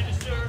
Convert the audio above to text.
Minister.